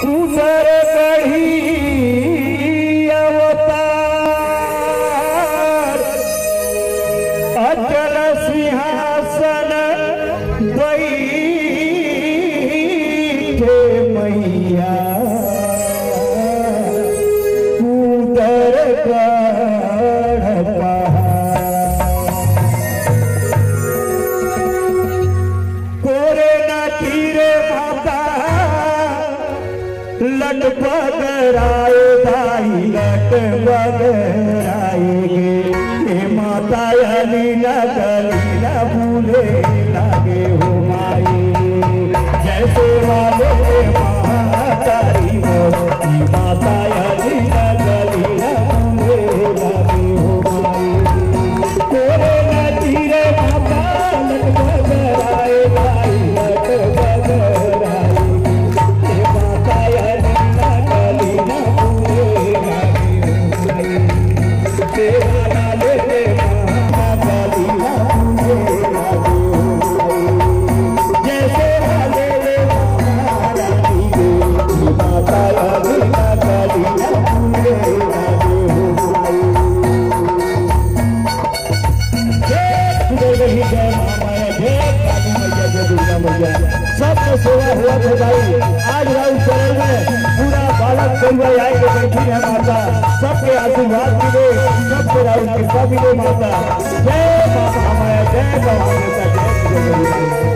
Who's बगराए दाई लट बगराएगे हे माता अली न गली न भूले लागे हो माई जैसे वाले मातारी मोती माता अली दुर्गा सबको सेवा हुआ भाई आज राउ चरण में पूरा बालक परिवार आए के बैठी है माता सबके आशीर्वाद मिले। सबको राहुल कृपा मिले माता। जय माता जय माता। जय